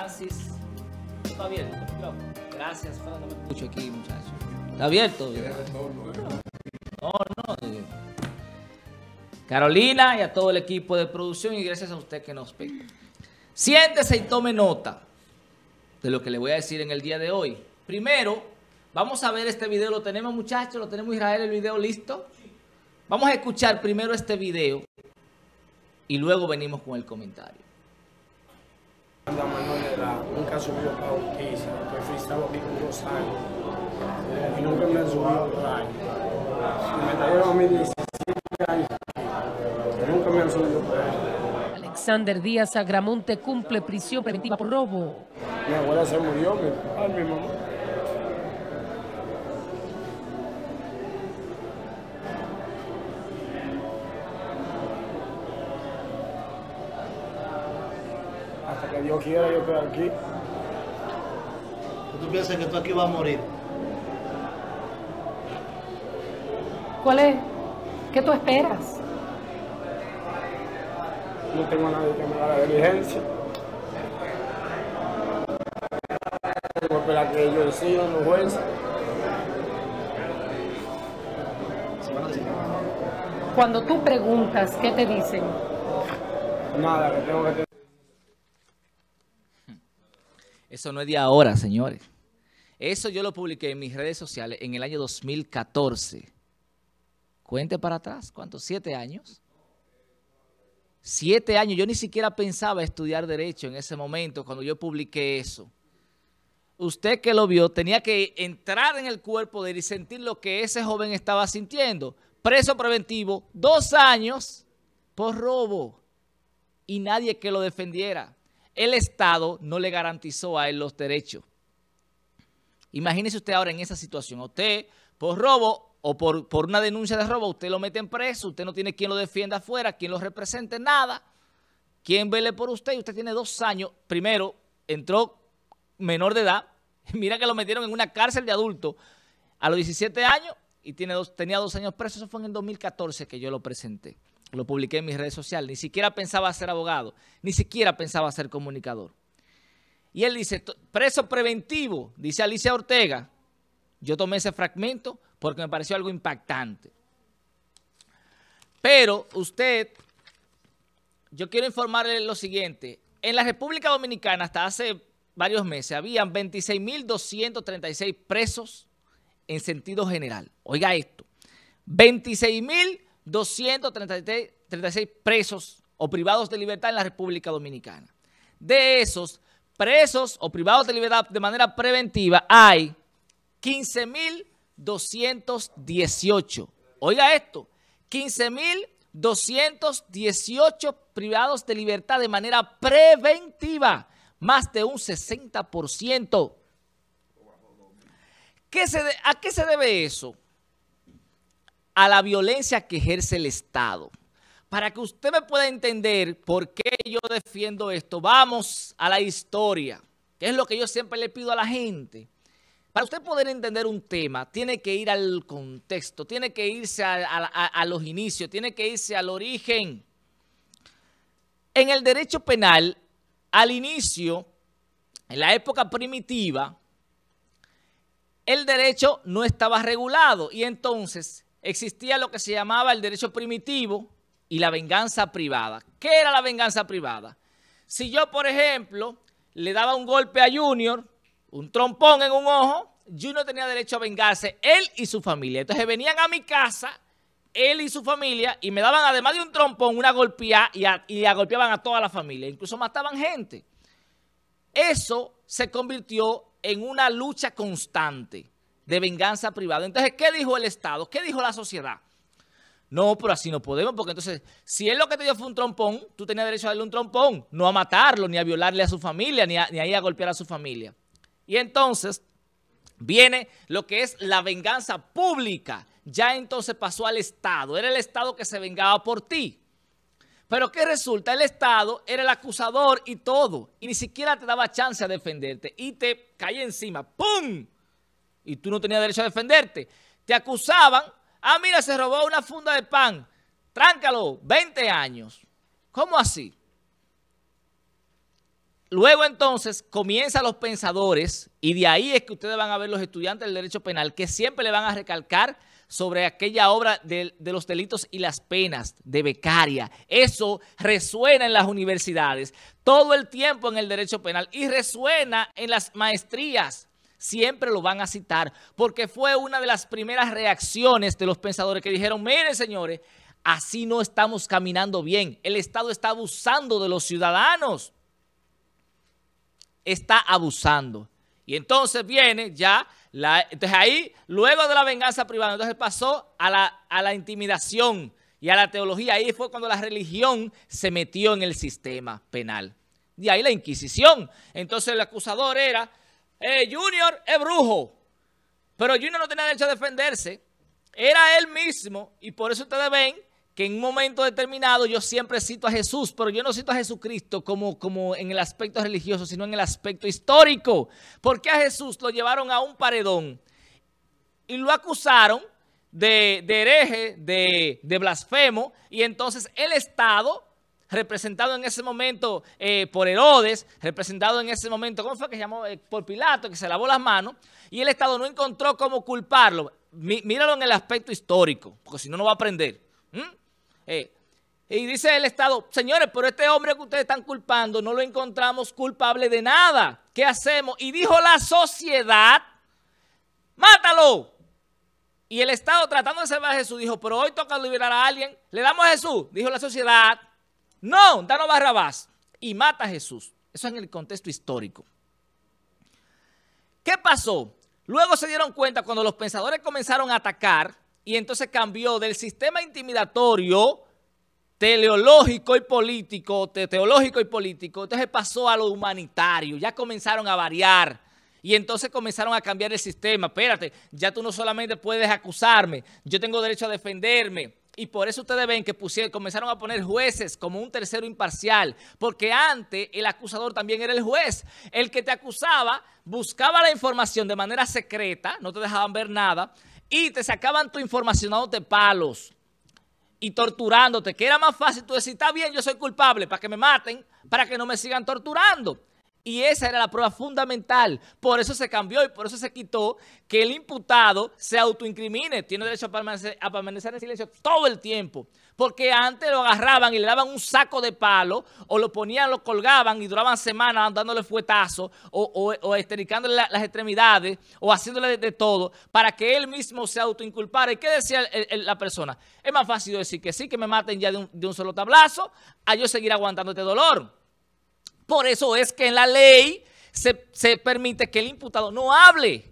Francis. ¿Está abierto? Gracias, Fernando. No me escucho aquí, muchachos. ¿Está abierto? No, no. Carolina y a todo el equipo de producción y gracias a usted que nos ve. Siéntese y tome nota de lo que le voy a decir en el día de hoy. Primero, vamos a ver este video. ¿Lo tenemos, muchachos? ¿Lo tenemos, Israel, el video listo? Vamos a escuchar primero este video y luego venimos con el comentario. Anda Manuel era un caso mío para Urquiza, que fui estaba aquí con dos años. Y nunca me otro año. Y me trajeron a mí 17 años. Y nunca me han subido por. Alexander Díaz Agramonte cumple prisión preventiva por robo. Mi abuela se murió, mi papá, mi mamá. Que Dios quiera, yo estoy aquí. ¿Tú piensas que tú aquí vas a morir? ¿Cuál es? ¿Qué tú esperas? No tengo a nadie que me haga la diligencia. Tengo que esperar que ellos decidan, los jueces. Cuando tú preguntas, ¿qué te dicen? Nada, que tengo que tener. Eso no es de ahora, señores. Eso yo lo publiqué en mis redes sociales en el año 2014. Cuente para atrás, ¿cuántos? ¿Siete años? Siete años. Yo ni siquiera pensaba estudiar Derecho en ese momento cuando yo publiqué eso. Usted que lo vio tenía que entrar en el cuerpo de él y sentir lo que ese joven estaba sintiendo. Preso preventivo, dos años por robo y nadie que lo defendiera. El Estado no le garantizó a él los derechos. Imagínese usted ahora en esa situación. Usted, por robo o por, por una denuncia de robo, usted lo mete en preso, usted no tiene quien lo defienda afuera, quien lo represente, nada. Quien vele por usted usted tiene dos años. Primero, entró menor de edad. Mira que lo metieron en una cárcel de adultos a los 17 años y tiene dos, tenía dos años preso. Eso fue en el 2014 que yo lo presenté. Lo publiqué en mis redes sociales. Ni siquiera pensaba ser abogado. Ni siquiera pensaba ser comunicador. Y él dice, preso preventivo, dice Alicia Ortega. Yo tomé ese fragmento porque me pareció algo impactante. Pero usted, yo quiero informarle lo siguiente. En la República Dominicana hasta hace varios meses habían 26.236 presos en sentido general. Oiga esto, 26.236 presos o privados de libertad en la República Dominicana. De esos presos o privados de libertad de manera preventiva hay 15.218. Oiga esto, 15.218 privados de libertad de manera preventiva, más de un 60%. ¿Qué se de, ¿A qué se debe eso? A la violencia que ejerce el Estado. Para que usted me pueda entender por qué yo defiendo esto, vamos a la historia, que es lo que yo siempre le pido a la gente. Para usted poder entender un tema, tiene que ir al contexto, tiene que irse a, a, a, los inicios, tiene que irse al origen. En el derecho penal, al inicio, en la época primitiva, el derecho no estaba regulado y entonces existía lo que se llamaba el derecho primitivo y la venganza privada. ¿Qué era la venganza privada? Si yo, por ejemplo, le daba un golpe a Junior, un trompón en un ojo, Junior tenía derecho a vengarse, él y su familia. Entonces venían a mi casa, él y su familia, y me daban además de un trompón, una golpeada y, golpeaban a toda la familia. Incluso mataban gente. Eso se convirtió en una lucha constante de venganza privada. Entonces, ¿qué dijo el Estado? ¿Qué dijo la sociedad? No, pero así no podemos, porque entonces, si él lo que te dio fue un trompón, tú tenías derecho a darle un trompón, no a matarlo, ni a violarle a su familia, ni a, ni a ir a golpear a su familia. Y entonces viene lo que es la venganza pública. Ya entonces pasó al Estado. Era el Estado que se vengaba por ti. Pero ¿qué resulta? El Estado era el acusador y todo. Y ni siquiera te daba chance a defenderte. Y te caía encima. ¡Pum! Y tú no tenías derecho a defenderte. Te acusaban. Ah, mira, se robó una funda de pan. Tráncalo, 20 años. ¿Cómo así? luego entonces comienzan los pensadores y de ahí es que ustedes van a ver los estudiantes del derecho penal que siempre le van a recalcar sobre aquella obra de, de, los delitos y las penas de becaria. Eso resuena en las universidades todo el tiempo en el derecho penal y resuena en las maestrías. Siempre lo van a citar porque fue una de las primeras reacciones de los pensadores que dijeron, miren señores, así no estamos caminando bien. El Estado está abusando de los ciudadanos. Está abusando. Y entonces viene ya la, entonces ahí, luego de la venganza privada, entonces pasó a la, a la intimidación y a la teología. Ahí fue cuando la religión se metió en el sistema penal. De ahí la Inquisición. Entonces el acusador era, eh, Junior es brujo. Pero Junior no tenía derecho a defenderse. Era él mismo. Y por eso ustedes ven que en un momento determinado yo siempre cito a Jesús, pero yo no cito a Jesucristo como, como en el aspecto religioso, sino en el aspecto histórico. Porque a Jesús lo llevaron a un paredón y lo acusaron de, de hereje, de, de, blasfemo, y entonces el Estado, representado en ese momento eh, por Herodes, representado en ese momento, ¿cómo fue que se llamó? Eh, por Pilato, que se lavó las manos, y el Estado no encontró cómo culparlo. Mí, míralo en el aspecto histórico, porque si no, no va a aprender. Eh, y dice el Estado, señores, pero este hombre que ustedes están culpando no lo encontramos culpable de nada. ¿Qué hacemos? Y dijo la sociedad, mátalo. Y el Estado tratando de salvar a Jesús dijo, pero hoy toca liberar a alguien. Le damos a Jesús. Dijo la sociedad, no, danos Barrabás. Y mata a Jesús. Eso en el contexto histórico. ¿Qué pasó? Luego se dieron cuenta cuando los pensadores comenzaron a atacar y entonces cambió del sistema intimidatorio teleológico y político, te teológico y político, entonces pasó a lo humanitario, ya comenzaron a variar y entonces comenzaron a cambiar el sistema. Espérate, ya tú no solamente puedes acusarme, yo tengo derecho a defenderme. Y por eso ustedes ven que pusieron, comenzaron a poner jueces como un tercero imparcial, porque antes el acusador también era el juez. El que te acusaba buscaba la información de manera secreta, no te dejaban ver nada, y te sacaban tu información dándote palos y torturándote, que era más fácil tú decir, está bien, yo soy culpable para que me maten, para que no me sigan torturando. Y esa era la prueba fundamental. Por eso se cambió y por eso se quitó que el imputado se autoincrimine. Tiene derecho a permanecer, en silencio todo el tiempo. Porque antes lo agarraban y le daban un saco de palo o lo ponían, lo colgaban y duraban semanas dándole fuetazo o, o, o estericándole la, las extremidades o haciéndole de, de, todo para que él mismo se autoinculpara. ¿Y qué decía el, la persona? Es más fácil decir que sí, que me maten ya de un, de un solo tablazo a yo seguir aguantando este dolor. Por eso es que en la ley se, permite que el imputado no hable.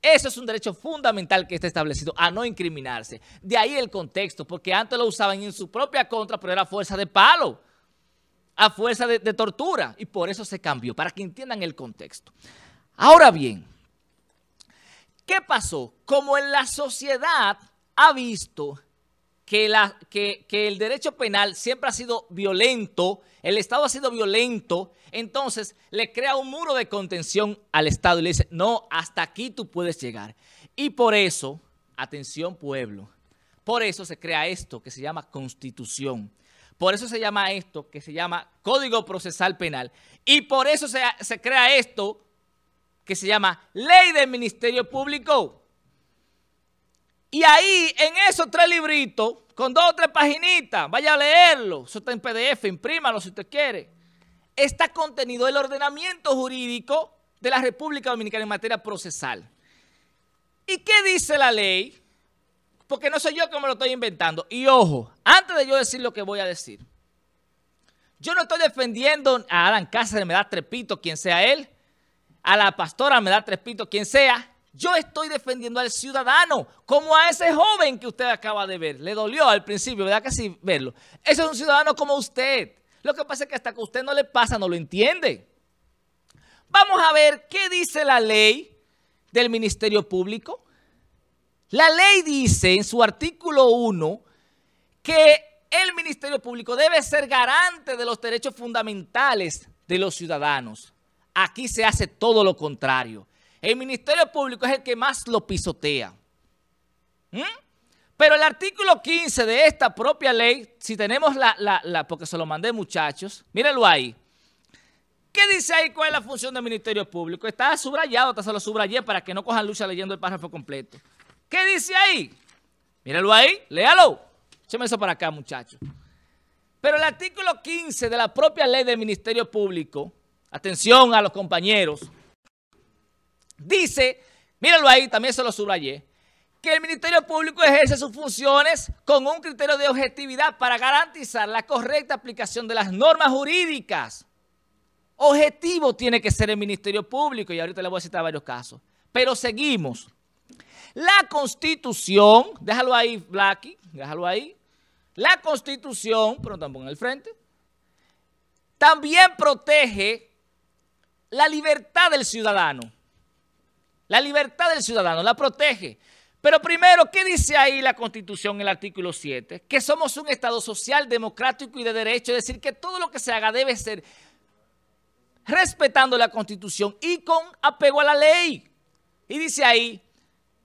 Eso es un derecho fundamental que está establecido, a no incriminarse. De ahí el contexto, porque antes lo usaban en su propia contra, pero era fuerza de palo, a fuerza de tortura. Y por eso se cambió, para que entiendan el contexto. Ahora bien, ¿qué pasó? Como en la sociedad ha visto que, el derecho penal siempre ha sido violento, el Estado ha sido violento, entonces le crea un muro de contención al Estado y le dice, no, hasta aquí tú puedes llegar. Y por eso, atención pueblo, por eso se crea esto que se llama Constitución. Por eso se llama esto que se llama Código Procesal Penal. Y por eso se, se crea esto que se llama Ley del Ministerio Público. Y ahí, en esos tres libritos, con dos o tres paginitas, vaya a leerlo. Eso está en PDF, imprímalo si usted quiere. Está contenido el ordenamiento jurídico de la República Dominicana en materia procesal. ¿Y qué dice la ley? Porque no soy yo que me lo estoy inventando. Y ojo, antes de yo decir lo que voy a decir, yo no estoy defendiendo a Alan Cáceres, me da trepito, quien sea él, a la pastora me da trepito, quien sea, yo estoy defendiendo al ciudadano, como a ese joven que usted acaba de ver. Le dolió al principio, ¿verdad que sí verlo? Ese es un ciudadano como usted. Lo que pasa es que hasta que usted no le pasa, no lo entiende. Vamos a ver qué dice la ley del Ministerio Público. La ley dice en su artículo 1 que el Ministerio Público debe ser garante de los derechos fundamentales de los ciudadanos. Aquí se hace todo lo contrario. El Ministerio Público es el que más lo pisotea. ¿Mm? Pero el artículo 15 de esta propia ley, si tenemos la, la, la, porque se lo mandé muchachos, mírenlo ahí. ¿Qué dice ahí cuál es la función del Ministerio Público? Está subrayado, hasta se lo subrayé para que no cojan lucha leyendo el párrafo completo. ¿Qué dice ahí? Míralo ahí, léalo. Écheme eso para acá, muchachos. Pero el artículo 15 de la propia ley del Ministerio Público, atención a los compañeros, dice, míralo ahí, también se lo subrayé, que el Ministerio Público ejerce sus funciones con un criterio de objetividad para garantizar la correcta aplicación de las normas jurídicas. Objetivo tiene que ser el Ministerio Público, y ahorita le voy a citar varios casos. Pero seguimos. La Constitución, déjalo ahí, Blacky, déjalo ahí, la Constitución, pero tampoco en el frente, también protege la libertad del ciudadano. La libertad del ciudadano la protege. Pero primero, ¿qué dice ahí la Constitución en el artículo 7? Que somos un Estado social, democrático y de derecho. Es decir, que todo lo que se haga debe ser respetando la Constitución y con apego a la ley. Y dice ahí,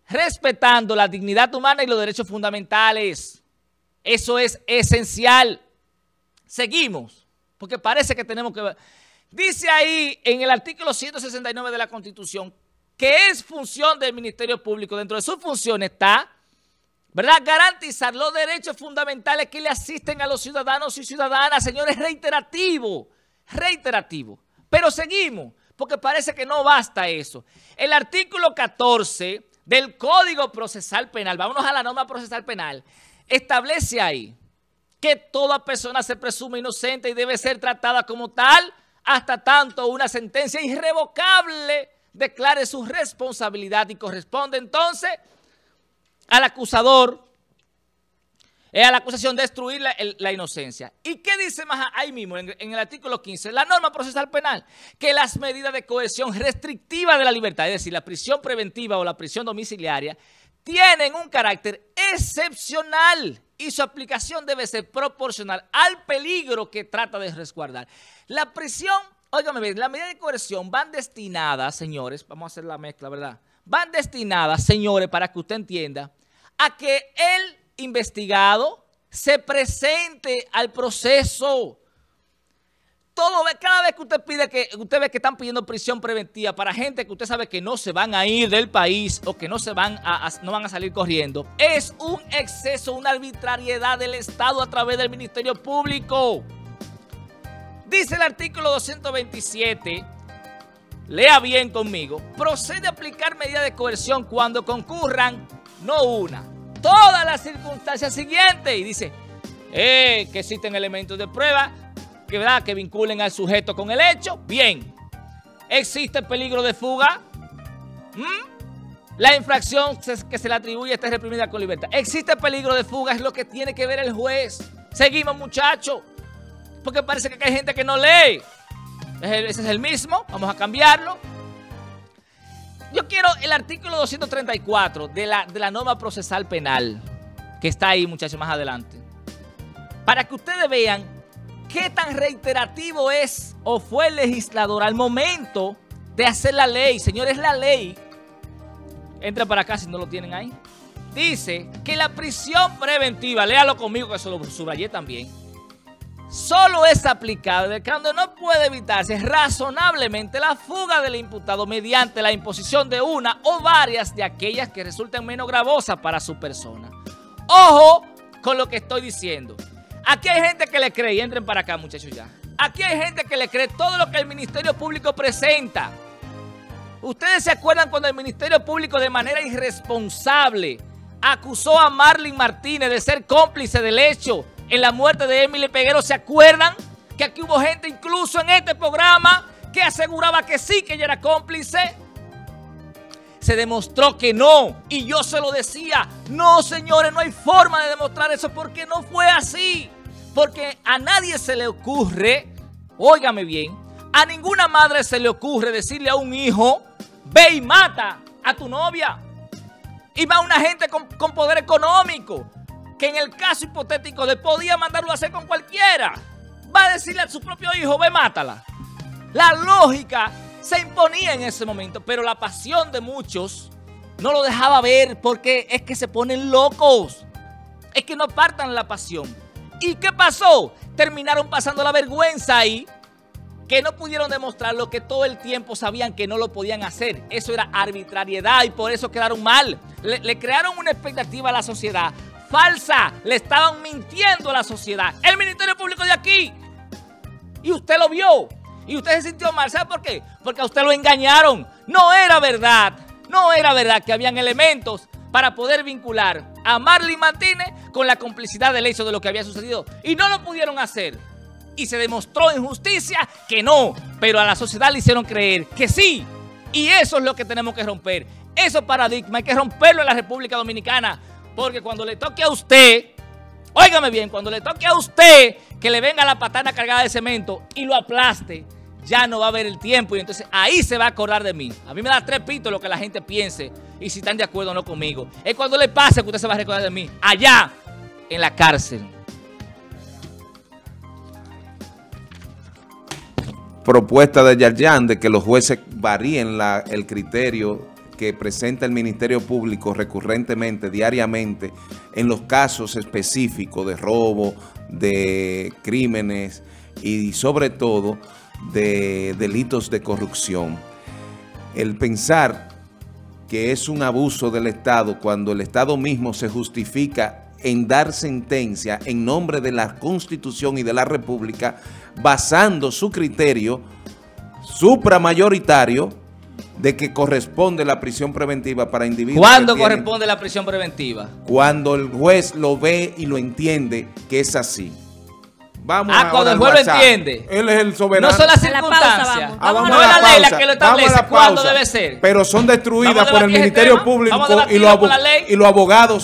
respetando la dignidad humana y los derechos fundamentales. Eso es esencial. Seguimos, porque parece que tenemos que... Dice ahí en el artículo 169 de la Constitución que es función del Ministerio Público. Dentro de sus funciones está, ¿verdad?, garantizar los derechos fundamentales que le asisten a los ciudadanos y ciudadanas. Señores, reiterativo, reiterativo. Pero seguimos, porque parece que no basta eso. El artículo 14 del Código Procesal Penal, vámonos a la norma procesal penal, establece ahí que toda persona se presume inocente y debe ser tratada como tal hasta tanto una sentencia irrevocable declare su responsabilidad y corresponde entonces al acusador, es a la acusación de destruir la, inocencia. ¿Y qué dice más ahí mismo en, en, el artículo 15? La norma procesal penal, que las medidas de cohesión restrictiva de la libertad, es decir, la prisión preventiva o la prisión domiciliaria, tienen un carácter excepcional y su aplicación debe ser proporcional al peligro que trata de resguardar. La prisión, óigame bien, las medidas de coerción van destinadas, señores, vamos a hacer la mezcla, ¿verdad? Van destinadas, señores, para que usted entienda, a que el investigado se presente al proceso cada vez que usted pide que usted ve que están pidiendo prisión preventiva para gente que usted sabe que no se van a ir del país o que no se van a, no van a salir corriendo, es un exceso, una arbitrariedad del Estado a través del Ministerio Público. Dice el artículo 227, lea bien conmigo, procede a aplicar medidas de coerción cuando concurran, no una, todas las circunstancias siguientes. Y dice, eh, que existen elementos de prueba que, ¿verdad? que vinculen al sujeto con el hecho, bien. ¿Existe peligro de fuga? ¿Mm? La infracción que se le atribuye está reprimida con libertad. ¿Existe peligro de fuga? Es lo que tiene que ver el juez. Seguimos, muchachos. Porque parece que hay gente que no lee. Ese es el mismo. Vamos a cambiarlo. Yo quiero el artículo 234 de la, de la norma procesal penal, que está ahí, muchachos, más adelante. Para que ustedes vean qué tan reiterativo es o fue el legislador al momento de hacer la ley. Señores, la ley, entra para acá si no lo tienen ahí, dice que la prisión preventiva, léalo conmigo que se lo subrayé también, solo es aplicable cuando no puede evitarse razonablemente la fuga del imputado mediante la imposición de una o varias de aquellas que resulten menos gravosas para su persona. Ojo con lo que estoy diciendo. Aquí hay gente que le cree, y entren para acá muchachos ya. Aquí hay gente que le cree todo lo que el Ministerio Público presenta. Ustedes se acuerdan cuando el Ministerio Público de manera irresponsable acusó a Marlene Martínez de ser cómplice del hecho en la muerte de Emily Peguero. ¿Se acuerdan? Que aquí hubo gente incluso en este programa que aseguraba que sí, que ella era cómplice. Se demostró que no. Y yo se lo decía. No, señores, no hay forma de demostrar eso porque no fue así. Porque a nadie se le ocurre, óigame bien, a ninguna madre se le ocurre decirle a un hijo, ve y mata a tu novia. Y va una gente con, con poder económico, que en el caso hipotético de podía mandarlo a hacer con cualquiera. Va a decirle a su propio hijo, ve, mátala. La lógica se imponía en ese momento, pero la pasión de muchos no lo dejaba ver porque es que se ponen locos. Es que no apartan la pasión. ¿Y qué pasó? Terminaron pasando la vergüenza ahí que no pudieron demostrar lo que todo el tiempo sabían que no lo podían hacer. Eso era arbitrariedad y por eso quedaron mal. Le crearon una expectativa a la sociedad falsa. Le estaban mintiendo a la sociedad. El Ministerio Público de aquí. Y usted lo vio. Y usted se sintió mal. ¿Sabe por qué? Porque a usted lo engañaron. No era verdad. No era verdad que habían elementos para poder vincular a Marley Martínez con la complicidad del hecho de lo que había sucedido. Y no lo pudieron hacer. Y se demostró en justicia que no. Pero a la sociedad le hicieron creer que sí. Y eso es lo que tenemos que romper. Esos paradigmas hay que romperlo en la República Dominicana. Porque cuando le toque a usted, óigame bien, cuando le toque a usted que le venga la patana cargada de cemento y lo aplaste, ya no va a haber el tiempo y entonces ahí se va a acordar de mí. A mí me da tres pitos lo que la gente piense y si están de acuerdo o no conmigo. Es cuando le pase que usted se va a recordar de mí, allá, en la cárcel. Propuesta de Yarjan de que los jueces varíen el criterio que presenta el Ministerio Público recurrentemente, diariamente, en los casos específicos de robo, de crímenes y sobre todo de delitos de corrupción. El pensar que es un abuso del Estado cuando el Estado mismo se justifica en dar sentencia en nombre de la Constitución y de la República basando su criterio supramayoritario de que corresponde la prisión preventiva para individuos. ¿Cuándo corresponde la prisión preventiva? Cuando el juez lo ve y lo entiende que es así. Vamos ah, cuando el juez lo entiende. Él es el soberano. No son las circunstancias. Vamos. no es la ley la que lo establece cuándo debe ser. Pero son destruidas por el Ministerio Público y, los abogados.